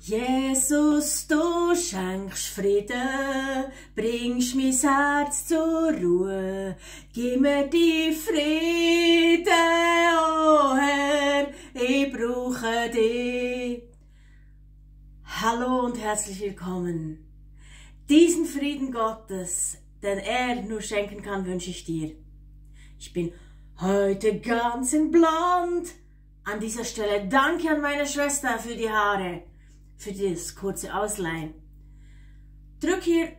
Jesus, du schenkst Frieden, bringst mein Herz zur Ruhe, gib mir die Frieden, oh Herr, ich brauche dich. Hallo und herzlich willkommen. Diesen Frieden Gottes, den er nur schenken kann, wünsche ich dir. Ich bin heute ganz in Blond. An dieser Stelle danke an meine Schwester für die Haare für das kurze Ausleihen. Drück hier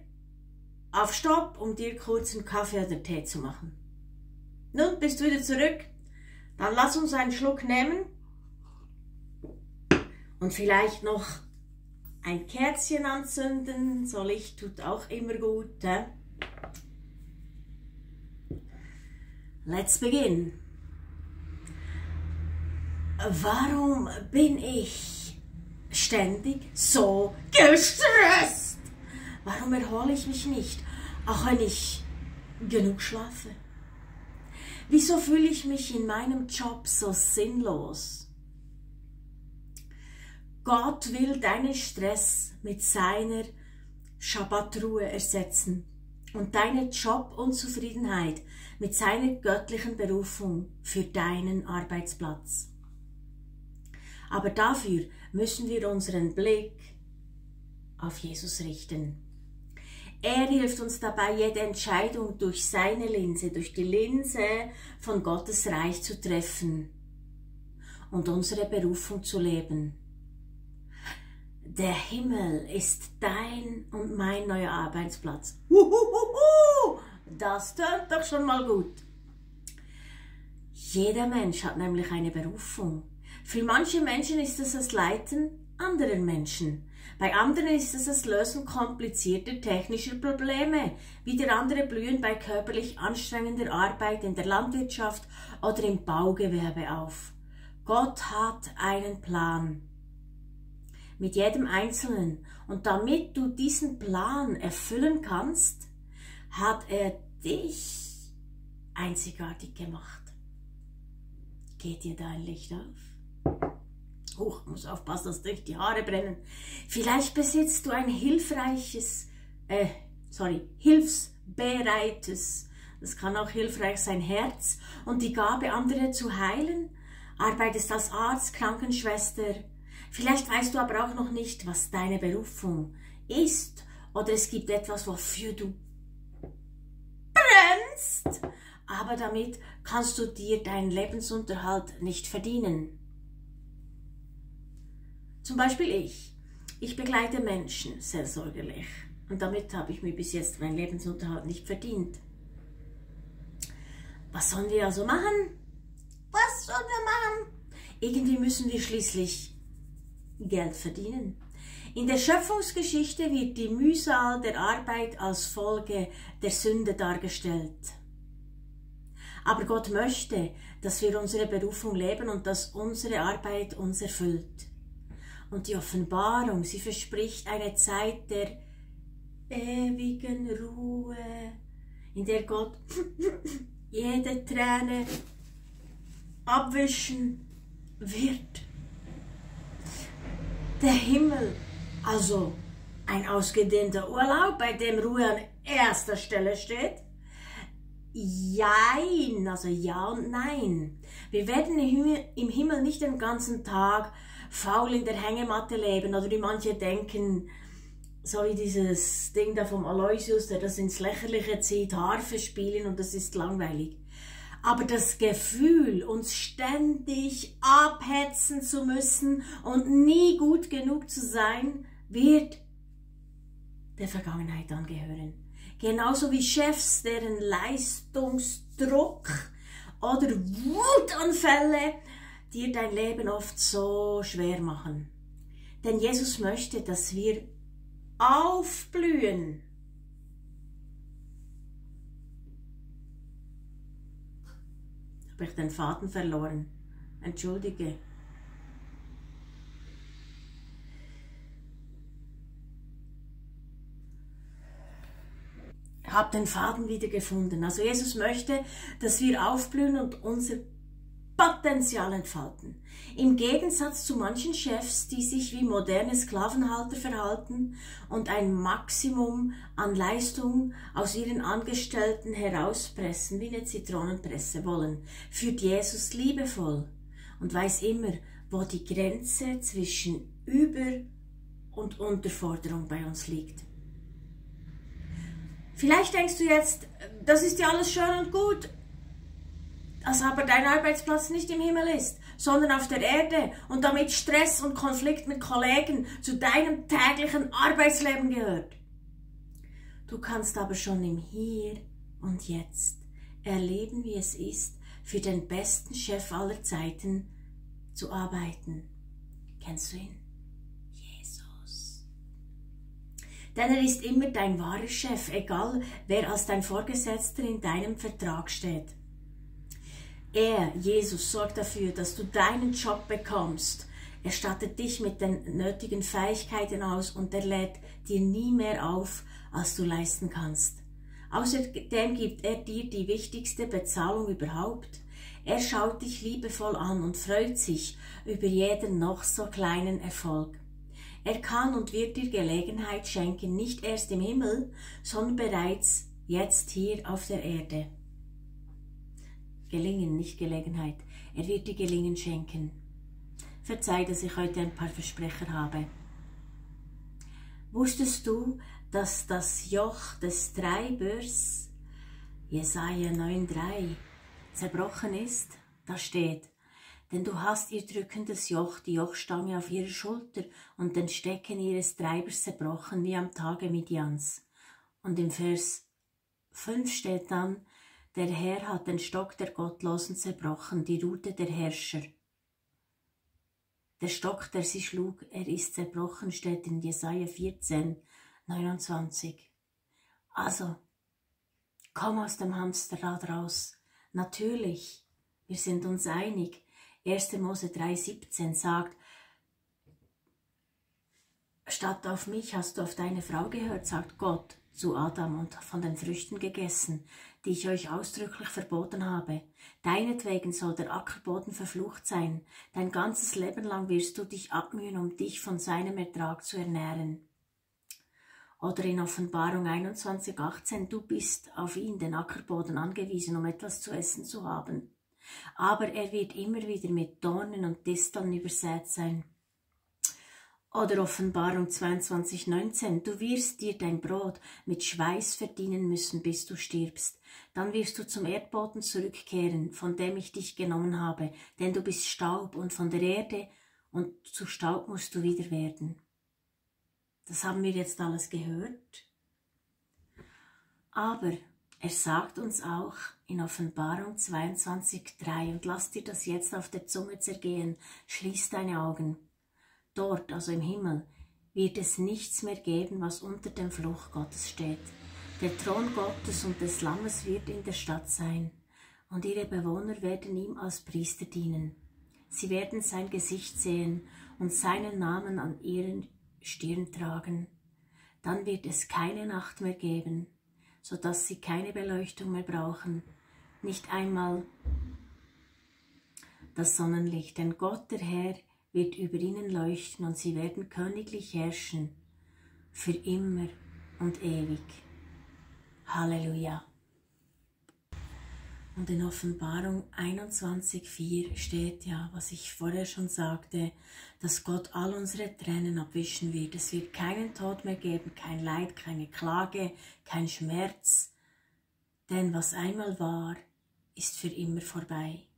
auf Stopp, um dir kurz einen Kaffee oder Tee zu machen. Nun bist du wieder zurück. Dann lass uns einen Schluck nehmen und vielleicht noch ein Kerzchen anzünden. So Licht tut auch immer gut. He? Let's begin. Warum bin ich ständig so gestresst? Warum erhole ich mich nicht, auch wenn ich genug schlafe? Wieso fühle ich mich in meinem Job so sinnlos? Gott will deinen Stress mit seiner Schabbatruhe ersetzen und deine Jobunzufriedenheit mit seiner göttlichen Berufung für deinen Arbeitsplatz. Aber dafür müssen wir unseren Blick auf Jesus richten. Er hilft uns dabei, jede Entscheidung durch seine Linse, durch die Linse von Gottes Reich zu treffen und unsere Berufung zu leben. Der Himmel ist dein und mein neuer Arbeitsplatz. Uhuhuhu, das tönt doch schon mal gut. Jeder Mensch hat nämlich eine Berufung. Für manche Menschen ist es das Leiten anderer Menschen. Bei anderen ist es das Lösen komplizierter technischer Probleme. Wieder andere blühen bei körperlich anstrengender Arbeit in der Landwirtschaft oder im Baugewerbe auf. Gott hat einen Plan. Mit jedem Einzelnen. Und damit du diesen Plan erfüllen kannst, hat er dich einzigartig gemacht. Geht dir dein Licht auf? Huch, muss aufpassen, dass durch die Haare brennen. Vielleicht besitzt du ein hilfreiches, äh, sorry, hilfsbereites, das kann auch hilfreich sein, Herz und die Gabe, andere zu heilen. Arbeitest als Arzt, Krankenschwester. Vielleicht weißt du aber auch noch nicht, was deine Berufung ist oder es gibt etwas, wofür du brennst. Aber damit kannst du dir deinen Lebensunterhalt nicht verdienen. Zum Beispiel ich. Ich begleite Menschen sehr sorgerlich. Und damit habe ich mir bis jetzt meinen Lebensunterhalt nicht verdient. Was sollen wir also machen? Was sollen wir machen? Irgendwie müssen wir schließlich Geld verdienen. In der Schöpfungsgeschichte wird die Mühsal der Arbeit als Folge der Sünde dargestellt. Aber Gott möchte, dass wir unsere Berufung leben und dass unsere Arbeit uns erfüllt. Und die Offenbarung, sie verspricht eine Zeit der ewigen Ruhe, in der Gott jede Träne abwischen wird. Der Himmel, also ein ausgedehnter Urlaub, bei dem Ruhe an erster Stelle steht. Jein, also ja und nein. Wir werden im Himmel nicht den ganzen Tag faul in der Hängematte leben oder wie manche denken, so wie dieses Ding da vom Aloysius, der das ins Lächerliche zieht, Harfe spielen und das ist langweilig. Aber das Gefühl, uns ständig abhetzen zu müssen und nie gut genug zu sein, wird der Vergangenheit angehören. Genauso wie Chefs, deren Leistungsdruck oder Wutanfälle dir dein Leben oft so schwer machen. Denn Jesus möchte, dass wir aufblühen. Habe ich den Faden verloren? Entschuldige. Hab den Faden wieder gefunden. Also Jesus möchte, dass wir aufblühen und unser Potenzial entfalten. Im Gegensatz zu manchen Chefs, die sich wie moderne Sklavenhalter verhalten und ein Maximum an Leistung aus ihren Angestellten herauspressen, wie eine Zitronenpresse wollen, führt Jesus liebevoll und weiß immer, wo die Grenze zwischen Über- und Unterforderung bei uns liegt. Vielleicht denkst du jetzt, das ist ja alles schön und gut, dass aber dein Arbeitsplatz nicht im Himmel ist, sondern auf der Erde und damit Stress und Konflikt mit Kollegen zu deinem täglichen Arbeitsleben gehört. Du kannst aber schon im Hier und Jetzt erleben, wie es ist, für den besten Chef aller Zeiten zu arbeiten. Kennst du ihn? Jesus. Denn er ist immer dein wahrer Chef, egal wer als dein Vorgesetzter in deinem Vertrag steht. Er, Jesus, sorgt dafür, dass du deinen Job bekommst. Er stattet dich mit den nötigen Fähigkeiten aus und er lädt dir nie mehr auf, als du leisten kannst. Außerdem gibt er dir die wichtigste Bezahlung überhaupt. Er schaut dich liebevoll an und freut sich über jeden noch so kleinen Erfolg. Er kann und wird dir Gelegenheit schenken, nicht erst im Himmel, sondern bereits jetzt hier auf der Erde. Gelingen, nicht Gelegenheit. Er wird dir Gelingen schenken. Verzeih, dass ich heute ein paar Versprecher habe. Wusstest du, dass das Joch des Treibers, Jesaja 9,3, zerbrochen ist? Da steht, denn du hast ihr drückendes Joch, die Jochstange auf ihrer Schulter und den Stecken ihres Treibers zerbrochen, wie am Tage Midians. Und im Vers 5 steht dann, der Herr hat den Stock der Gottlosen zerbrochen, die Rute der Herrscher. Der Stock, der sie schlug, er ist zerbrochen, steht in Jesaja 14, 29. Also, komm aus dem Hamsterrad raus. Natürlich, wir sind uns einig. 1. Mose 3,17 sagt, statt auf mich hast du auf deine Frau gehört, sagt Gott zu Adam und von den Früchten gegessen, die ich euch ausdrücklich verboten habe. Deinetwegen soll der Ackerboden verflucht sein. Dein ganzes Leben lang wirst du dich abmühen, um dich von seinem Ertrag zu ernähren. Oder in Offenbarung 21,18, du bist auf ihn, den Ackerboden, angewiesen, um etwas zu essen zu haben. Aber er wird immer wieder mit Dornen und Disteln übersät sein. Oder Offenbarung 22,19. Du wirst dir dein Brot mit Schweiß verdienen müssen, bis du stirbst. Dann wirst du zum Erdboden zurückkehren, von dem ich dich genommen habe, denn du bist Staub und von der Erde und zu Staub musst du wieder werden. Das haben wir jetzt alles gehört. Aber er sagt uns auch in Offenbarung 22,3 und lass dir das jetzt auf der Zunge zergehen, schließ deine Augen. Dort, also im Himmel, wird es nichts mehr geben, was unter dem Fluch Gottes steht. Der Thron Gottes und des Lammes wird in der Stadt sein, und ihre Bewohner werden ihm als Priester dienen. Sie werden sein Gesicht sehen und seinen Namen an ihren Stirn tragen. Dann wird es keine Nacht mehr geben, so dass sie keine Beleuchtung mehr brauchen, nicht einmal das Sonnenlicht, denn Gott, der Herr, wird über ihnen leuchten und sie werden königlich herrschen für immer und ewig. Halleluja. Und in Offenbarung 21.4 steht ja, was ich vorher schon sagte, dass Gott all unsere Tränen abwischen wird. Es wird keinen Tod mehr geben, kein Leid, keine Klage, kein Schmerz. Denn was einmal war, ist für immer vorbei.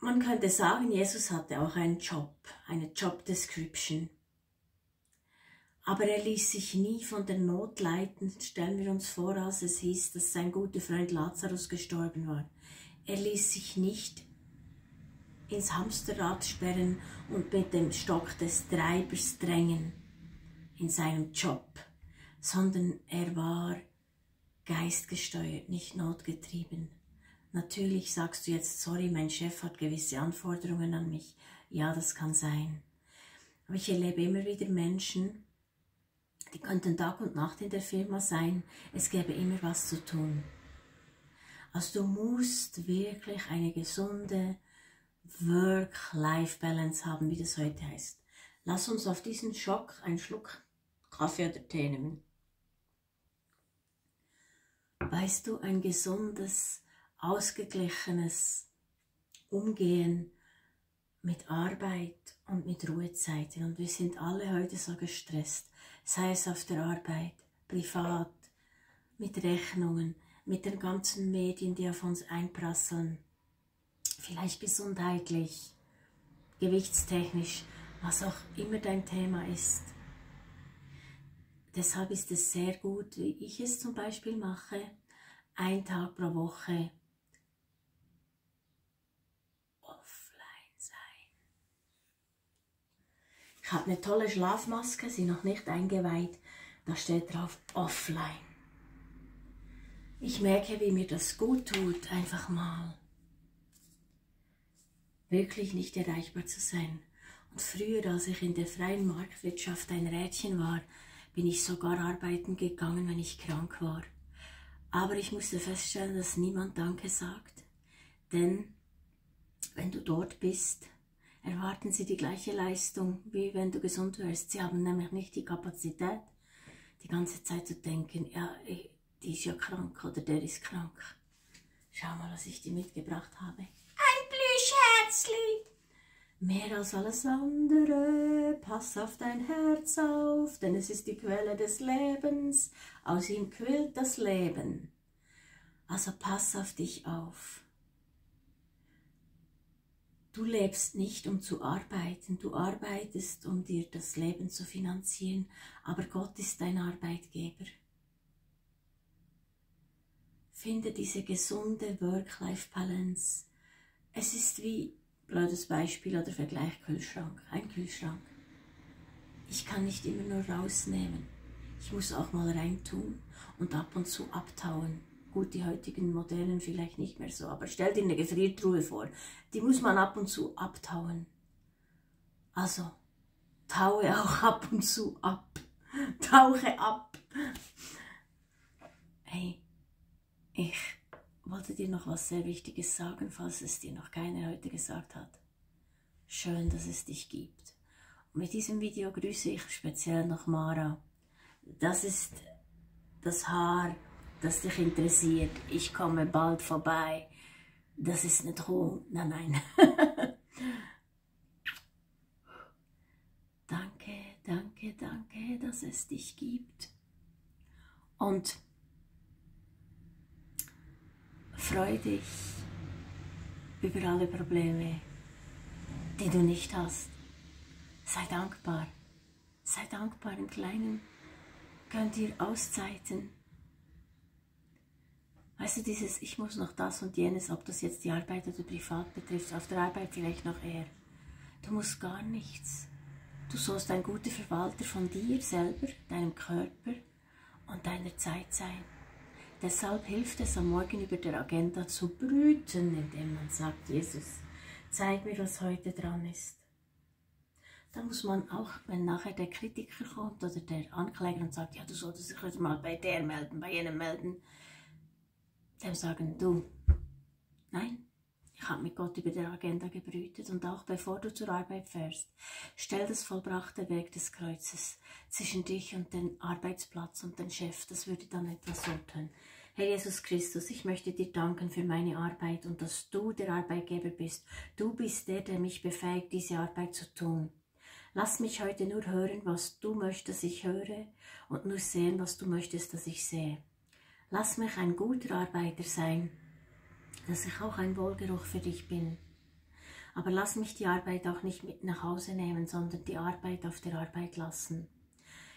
Man könnte sagen, Jesus hatte auch einen Job, eine Job Description. Aber er ließ sich nie von der Not leiten. Stellen wir uns vor, als es hieß, dass sein guter Freund Lazarus gestorben war. Er ließ sich nicht ins Hamsterrad sperren und mit dem Stock des Treibers drängen in seinem Job, sondern er war geistgesteuert, nicht notgetrieben. Natürlich sagst du jetzt, sorry, mein Chef hat gewisse Anforderungen an mich. Ja, das kann sein. Aber ich erlebe immer wieder Menschen, die könnten Tag und Nacht in der Firma sein. Es gäbe immer was zu tun. Also du musst wirklich eine gesunde Work-Life-Balance haben, wie das heute heißt. Lass uns auf diesen Schock einen Schluck Kaffee oder Tee nehmen. Weißt du, ein gesundes, ausgeglichenes Umgehen mit Arbeit und mit Ruhezeiten. Und wir sind alle heute so gestresst, sei es auf der Arbeit, privat, mit Rechnungen, mit den ganzen Medien, die auf uns einprasseln, vielleicht gesundheitlich, gewichtstechnisch, was auch immer dein Thema ist. Deshalb ist es sehr gut, wie ich es zum Beispiel mache, ein Tag pro Woche offline sein. Ich habe eine tolle Schlafmaske, sie noch nicht eingeweiht. Da steht drauf offline. Ich merke, wie mir das gut tut, einfach mal wirklich nicht erreichbar zu sein. Und früher, als ich in der freien Marktwirtschaft ein Rädchen war, bin ich sogar arbeiten gegangen, wenn ich krank war. Aber ich musste feststellen, dass niemand Danke sagt. Denn wenn du dort bist, erwarten sie die gleiche Leistung, wie wenn du gesund wärst. Sie haben nämlich nicht die Kapazität, die ganze Zeit zu denken, ja, die ist ja krank oder der ist krank. Schau mal, was ich dir mitgebracht habe. Ein Plüschherzli! Mehr als alles andere, pass auf dein Herz auf, denn es ist die Quelle des Lebens, aus ihm quillt das Leben. Also pass auf dich auf. Du lebst nicht, um zu arbeiten, du arbeitest, um dir das Leben zu finanzieren, aber Gott ist dein Arbeitgeber. Finde diese gesunde Work-Life-Balance. Es ist wie blödes Beispiel oder Vergleich Kühlschrank. Ein Kühlschrank. Ich kann nicht immer nur rausnehmen. Ich muss auch mal reintun und ab und zu abtauen. Gut, die heutigen modernen vielleicht nicht mehr so, aber stell dir eine Gefriertruhe vor. Die muss man ab und zu abtauen. Also, taue auch ab und zu ab. Tauche ab. Hey, ich wollte dir noch was sehr Wichtiges sagen, falls es dir noch keiner heute gesagt hat. Schön, dass es dich gibt. Und mit diesem Video grüße ich speziell noch Mara. Das ist das Haar, das dich interessiert. Ich komme bald vorbei. Das ist nicht Ruhm. Nein, nein. danke, danke, danke, dass es dich gibt. Und Freu dich über alle Probleme, die du nicht hast. Sei dankbar. Sei dankbar im Kleinen. Gönn dir Auszeiten. Weißt du, dieses Ich muss noch das und jenes, ob das jetzt die Arbeit oder privat betrifft, auf der Arbeit vielleicht noch eher. Du musst gar nichts. Du sollst ein guter Verwalter von dir selber, deinem Körper und deiner Zeit sein. Deshalb hilft es am Morgen über der Agenda zu brüten, indem man sagt, Jesus, zeig mir, was heute dran ist. Da muss man auch, wenn nachher der Kritiker kommt oder der Ankläger und sagt, ja, du solltest dich heute mal bei der melden, bei jenem melden, dem sagen, du, nein, ich habe mit Gott über der Agenda gebrütet und auch bevor du zur Arbeit fährst, stell das vollbrachte Weg des Kreuzes zwischen dich und den Arbeitsplatz und den Chef. Das würde dann etwas so tun. Herr Jesus Christus, ich möchte dir danken für meine Arbeit und dass du der Arbeitgeber bist. Du bist der, der mich befähigt, diese Arbeit zu tun. Lass mich heute nur hören, was du möchtest, dass ich höre und nur sehen, was du möchtest, dass ich sehe. Lass mich ein guter Arbeiter sein, dass ich auch ein Wohlgeruch für dich bin. Aber lass mich die Arbeit auch nicht mit nach Hause nehmen, sondern die Arbeit auf der Arbeit lassen.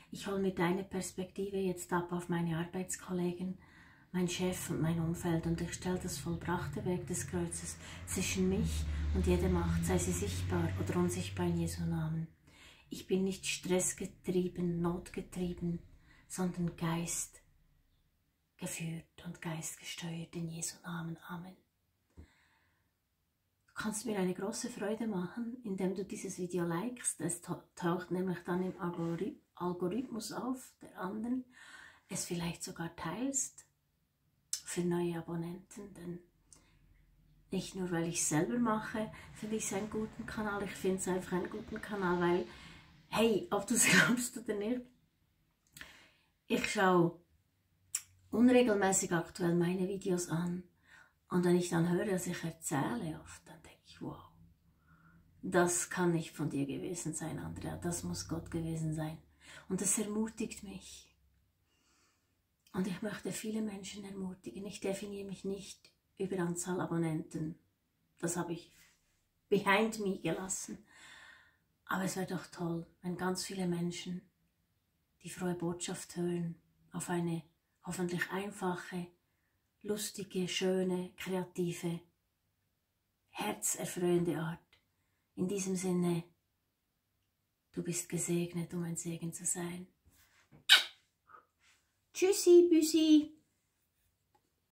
Ich hole mir deine Perspektive jetzt ab auf meine Arbeitskollegen, mein Chef und mein Umfeld und ich stelle das vollbrachte Werk des Kreuzes zwischen mich und jede Macht, sei sie sichtbar oder unsichtbar in Jesu Namen. Ich bin nicht stressgetrieben, notgetrieben, sondern Geist geführt und Geist gesteuert in Jesu Namen. Amen. Du kannst mir eine große Freude machen, indem du dieses Video likest. Es taucht nämlich dann im Algorithmus auf der anderen. Es vielleicht sogar teilst für neue Abonnenten. Denn nicht nur, weil ich es selber mache, finde ich es einen guten Kanal. Ich finde es einfach einen guten Kanal, weil, hey, ob du es glaubst oder nicht, ich schaue unregelmäßig aktuell meine Videos an und wenn ich dann höre, dass ich erzähle oft, dann denke ich, wow, das kann nicht von dir gewesen sein, Andrea, das muss Gott gewesen sein. Und das ermutigt mich. Und ich möchte viele Menschen ermutigen. Ich definiere mich nicht über Anzahl Abonnenten. Das habe ich behind me gelassen. Aber es wäre doch toll, wenn ganz viele Menschen die frohe Botschaft hören auf eine hoffentlich einfache, lustige, schöne, kreative, herzerfreuende Art. In diesem Sinne, du bist gesegnet, um ein Segen zu sein. Tschüssi, Büssi.